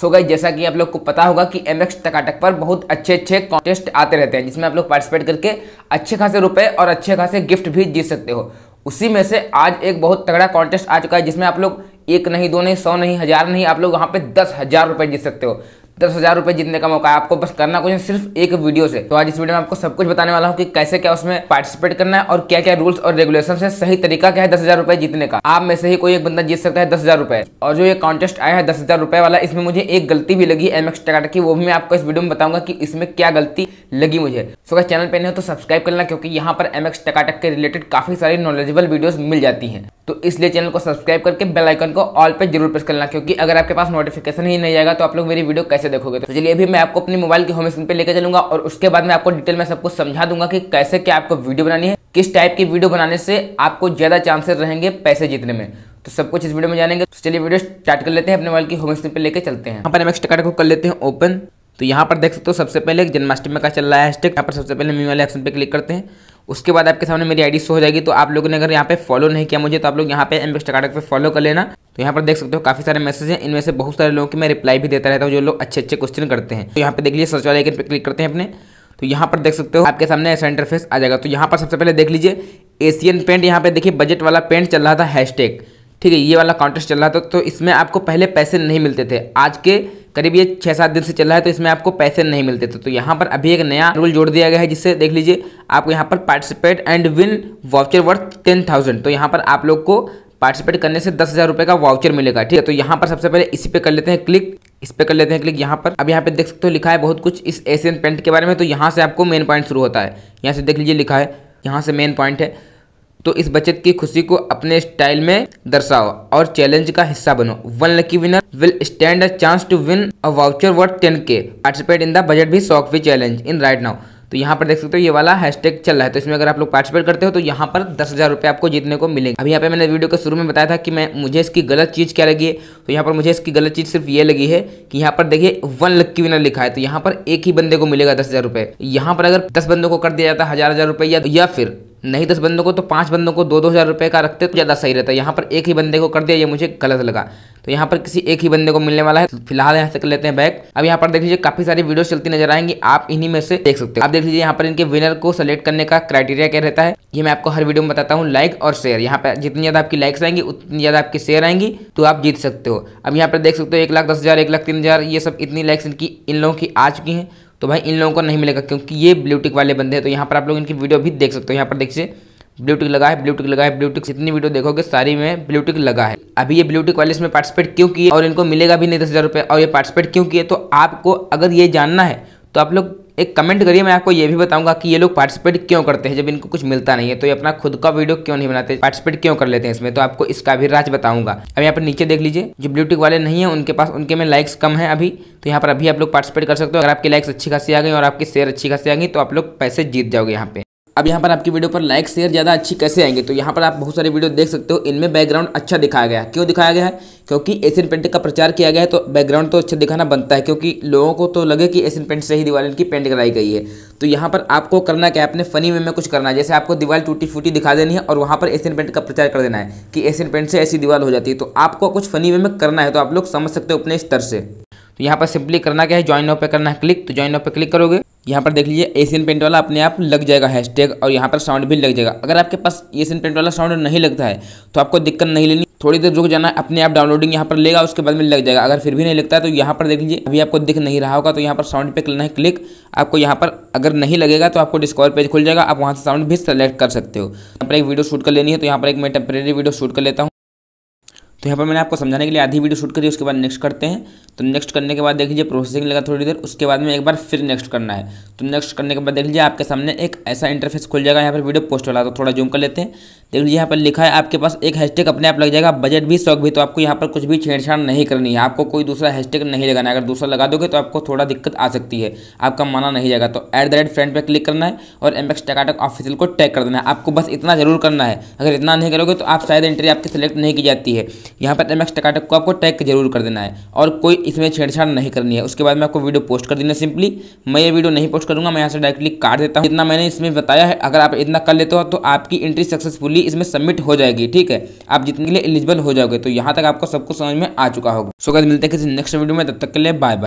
सो गई जैसा कि आप लोग को पता होगा कि एम एक्स टकाटक पर बहुत अच्छे अच्छे कॉन्टेस्ट आते रहते हैं, जिसमें आप लोग पार्टिसिपेट करके अच्छे खासे रुपए और अच्छे खासे गिफ्ट भी जीत सकते हो। उसी में से आज एक बहुत तगड़ा कॉन्टेस्ट आ चुका है, जिसमें आप लोग एक नहीं, दो नहीं, सौ नहीं, हज़ार नहीं, आप लोग वहाँ पे दस हज़ार रुपए जीत सकते हो। दस हज़ार रुपए जीतने का मौका है। आपको बस करना कुछ सिर्फ़ एक वीडियो से। तो आज इस वीडियो में आपको सब कुछ बताने वाला हूँ कि कैसे क्या उसमें पार्टिसिपेट करना है और क्या क्या रूल्स और रेगुलेशन है। सही तरीका क्या है दस हज़ार रुपए जीतने का? आप में से ही कोई एक बंदा जीत सकता है दस हज़ार रुपए। और जो ये कॉन्टेस्ट आया है दस हज़ार रुपए वाला, इसमें मुझे एक गलती भी लगी एम एक्स टकाटा की। वो भी मैं आपको इस वीडियो में बताऊँगा कि इसमें क्या गलती लगी मुझे। सो अगर चैनल पे नहीं हो तो सब्सक्राइब करना क्योंकि यहाँ पर एम एक्स टकाटक के रिलेटेड काफ़ी सारी नॉलेजेबल वीडियोस मिल जाती हैं। तो इसलिए चैनल को सब्सक्राइब करके बेल आइकन को ऑल पे ज़रूर प्रेस करना, क्योंकि अगर आपके पास नोटिफिकेशन ही नहीं आएगा तो आप लोग मेरी वीडियो कैसे देखोगे तो। चलिए, अभी मैं आपको अपने मोबाइल की होम स्क्रीन पे लेकर चलूँगा और उसके बाद मैं आपको डिटेल में सब कुछ समझा दूँगा कि कैसे क्या आपको वीडियो बनानी है, किस टाइप की वीडियो बनाने से आपको ज़्यादा चांसेस रहेंगे पैसे जीतने में। तो सब कुछ इस वीडियो में जानेंगे। तो चलिए वीडियो स्टार्ट कर लेते हैं, अपने मोबाइल की होम स्क्रीन पे लेकर चलते हैं। यहाँ पर एमएक्स कार्ड को कर लेते हैं ओपन तो यहाँ पर देख सकते हो सबसे पहले जन्माष्टमी का चल रहा है हैशटैग यहाँ पर सबसे पहले मी वाले ऑप्शन पे क्लिक करते हैं। उसके बाद आपके सामने मेरी आईडी शो हो जाएगी। तो आप लोगों ने अगर यहाँ पे फॉलो नहीं किया मुझे तो आप लोग यहाँ पे एम टकाटक पे फॉलो कर लेना। तो यहाँ पर देख सकते हो काफ़ी सारे मैसेज हैं। इनमें से बहुत सारे लोगों की मैं रिप्लाई भी देता रहता हूँ, जो लोग अच्छे अच्छे क्वेश्चन करते हैं। तो यहाँ पे देख लीजिए सर्च वाले पे क्लिक करते हैं अपने। तो यहाँ पर देख सकते हो आपके सामने ऐसा इंटरफेस आ जाएगा। तो यहाँ पर सबसे पहले देख लीजिए एशियन पेंट यहाँ पे देखिए बजट वाला पेंट चल रहा था हैशटैग ठीक है, ये वाला कॉन्टेस्ट चल रहा था। तो इसमें आपको पहले पैसे नहीं मिलते थे। आज के करीब ये छः सात दिन से चल रहा है तो इसमें आपको पैसे नहीं मिलते। थे तो यहाँ पर अभी एक नया रूल जोड़ दिया गया है, जिससे देख लीजिए, आपको यहाँ पर participate and win voucher worth ten thousand तो यहाँ पर आप लोग को पार्टिसिपेट करने से दस हज़ार रुपये का वाउचर मिलेगा, ठीक है? तो यहाँ पर सबसे पहले इसी पे कर लेते हैं क्लिक इस पे कर लेते हैं क्लिक यहाँ पर। अब यहाँ पे देख सकते हो लिखा है बहुत कुछ इस एशियन पेंट के बारे में तो यहाँ से आपको मेन पॉइंट शुरू होता है। यहाँ से देख लीजिए लिखा है, यहाँ से मेन पॉइंट है। तो इस बचत की खुशी को अपने स्टाइल में दर्शाओ और चैलेंज का हिस्सा बनो। One lucky winner will stand a chance to win a voucher worth ten K participate in the budget भी सॉक वी चैलेंज इन राइट नाउ तो यहाँ पर देख सकते हो ये वाला हैशटैग चल रहा है। तो इसमें अगर आप लोग पार्टिसिपेट करते हो तो यहाँ पर दस हज़ार रुपये आपको जीतने को मिलेंगे। अभी यहाँ पे मैंने वीडियो के शुरू में बताया था कि मैं, मुझे इसकी गलत चीज़ क्या लगी है। तो यहाँ पर मुझे इसकी गलत चीज़ सिर्फ़ ये लगी है कि यहाँ पर देखिए वन लक्की विनर लिखा है। तो यहाँ पर एक ही बंदे को मिलेगा दस हज़ार यहाँ पर अगर दस बंदों को कर दिया जाता हज़ार हज़ार रुपये या फिर नहीं, दस बंदों को तो पाँच बंदों को दो दो हज़ार रुपये का रखते तो ज़्यादा सही रहता। है यहाँ पर एक ही बंदे को कर दिया, ये मुझे गलत लगा। तो यहाँ पर किसी एक ही बंदे को मिलने वाला है। फ़िलहाल यहाँ से कर लेते हैं बैक। अब यहाँ पर देख लीजिए, काफ़ी सारी वीडियो चलती नज़र आएँगी। आप इन्हीं में से देख सकते हो। आप देख लीजिए, यहाँ पर इनके विनर को सेलेक्ट करने का क्राइटेरिया क्या रहता है। ये मैं आपको हर वीडियो में बताता हूँ लाइक और शेयर यहाँ पर जितनी ज़्यादा आपकी लाइक्स आएँगी, उतनी ज़्यादा आपकी शेयर आएँगी तो आप जीत सकते हो। अब यहाँ पर देख सकते हो, एक लाख दस हज़ार, एक लाख तीन हज़ार, ये सब इतनी लाइक्स इनकी, इन लोगों की आ चुकी हैं। तो भाई इन लोगों को नहीं मिलेगा, क्योंकि ये ब्लूटिक वाले बंदे हैं तो यहाँ पर आप लोग इनकी वीडियो भी देख सकते हो। यहाँ पर देखिए ब्लूटिक लगा है ब्लूटिक लगा है ब्लूटिक जितनी वीडियो देखोगे सारी में ब्लूटिक लगा है। अभी ये ब्लूटिक वाले इसमें पार्टिसिपेट क्यों किए और इनको मिलेगा भी नहीं दस हज़ार रुपये, और ये पार्टिसिपेट क्यों किए? तो आपको अगर ये जानना है तो आप लोग एक कमेंट करिए, मैं आपको ये भी बताऊँगा कि ये लोग पार्टिसिपेट क्यों करते हैं जब इनको कुछ मिलता नहीं है। तो ये अपना खुद का वीडियो क्यों नहीं बनाते? पार्टिसिपेट क्यों कर लेते हैं इसमें? तो आपको इसका भी राज बताऊँगा। अब यहाँ पर नीचे देख लीजिए, जो ब्लूटिक वाले नहीं है, उनके पास, उनके में लाइक्स कम है अभी। तो यहाँ पर अभी आप लोग पार्टिसिपेट कर सकते हो। अगर आपकी लाइक्स अच्छी खासी आ गई और आपकी शेयर अच्छी खासी आ गई तो आप लोग पैसे जीत जाओगे यहाँ पे। अब यहाँ पर आपकी वीडियो पर लाइक, शेयर ज़्यादा अच्छी कैसे आएँगे? तो यहाँ पर आप बहुत सारे वीडियो देख सकते हो। इनमें बैकग्राउंड अच्छा दिखाया गया क्यों दिखाया गया है? क्योंकि एशियन पेंटिंग का प्रचार किया गया है तो बैकग्राउंड तो अच्छा दिखाना बनता है, क्योंकि लोगों को तो लगे कि एशियन पेंट से ही दीवार इनकी पेंट कराई गई है। तो यहाँ पर आपको करना क्या है? अपने फनी वे में कुछ करना है। जैसे आपको दीवार टूटी फूटी दिखा देनी है और वहाँ पर एशियन पेंट का प्रचार कर देना है कि एशियन पेंट से ऐसी दीवार हो जाती है। तो आपको कुछ फनी वे में करना है तो आप लोग समझ सकते हो अपने स्तर से। तो यहाँ पर सिंपली करना क्या है? ज्वाइन ऑफ़ पे करना है क्लिक तो ज्वाइन ऑफ़ पे क्लिक करोगे। यहाँ पर देख लीजिए एशियन पेंट वाला अपने आप लग जाएगा हैशटैग और यहाँ पर साउंड भी लग जाएगा। अगर आपके पास एशियन पेंट वाला साउंड नहीं लगता है तो आपको दिक्कत नहीं लेनी। थोड़ी देर रुक जाना, अपने आप डाउनलोडिंग यहाँ पर लेगा, उसके बाद में लग जाएगा। अगर फिर भी नहीं लगता है तो यहाँ पर देख लीजिए, अभी आपको दिख नहीं रहा होगा तो यहाँ पर साउंड पे करना है क्लिक आपको यहाँ पर अगर नहीं लगेगा तो आपको डिस्कवर पेज खुल जाएगा, आप वहाँ से साउंड भी सेलेक्ट कर सकते हो। यहाँ पर एक वीडियो शूट कर लेनी है तो यहाँ पर एक मैं टेम्परेरी वीडियो शूट कर लेता हूँ। तो यहाँ पर मैंने आपको समझाने के लिए आधी वीडियो शूट करी, उसके बाद नेक्स्ट करते हैं। तो नेक्स्ट करने के बाद देख लीजिए प्रोसेसिंग लगा थोड़ी देर, उसके बाद में एक बार फिर नेक्स्ट करना है। तो नेक्स्ट करने के बाद देख लीजिए आपके सामने एक ऐसा इंटरफेस खुल जाएगा, यहाँ पर वीडियो पोस्ट वाला तो थोड़ा जूम कर लेते हैं। देख लीजिए यहाँ पर लिखा है आपके पास एक हैशटैग अपने आप लग जाएगा बजट भी शौक भी तो आपको यहाँ पर कुछ भी छेड़छाड़ नहीं करनी है। आपको कोई दूसरा हैशटैग नहीं लगाना है। अगर दूसरा लगा दोगे तो आपको थोड़ा दिक्कत आ सकती है, आपका माना नहीं जाएगा। तो एट द रेट फ्रेंड पर क्लिक करना है और एम एक्स टकाटक ऑफिसियल को टैग कर देना है। आपको बस इतना ज़रूर करना है। अगर इतना नहीं करोगे तो आप शायद एंट्री आपकी सेलेक्ट नहीं की जाती है। यहाँ पर एम एक्स टकाटक को आपको टैग ज़रूर कर देना है। और कोई इसमें छेड़छाड़ नहीं करनी है। उसके बाद मैं आपको वीडियो पोस्ट कर देना सिंपली। मैं ये वीडियो नहीं पोस्ट करूँगा, मैं यहाँ से डायरेक्टली काट देता हूँ। इतना मैंने इसमें बताया है, अगर आप इतना कर लेते हो तो आपकी एंट्री सक्सेसफुली इसमें सबमिट हो जाएगी, ठीक है? आप जितने के लिए एलिजिबल हो जाओगे तो यहाँ तक आपको सब कुछ समझ में आ चुका होगा। सो गाइस मिलते हैं किसी नेक्स्ट वीडियो में, तब तक के लिए बाय बाय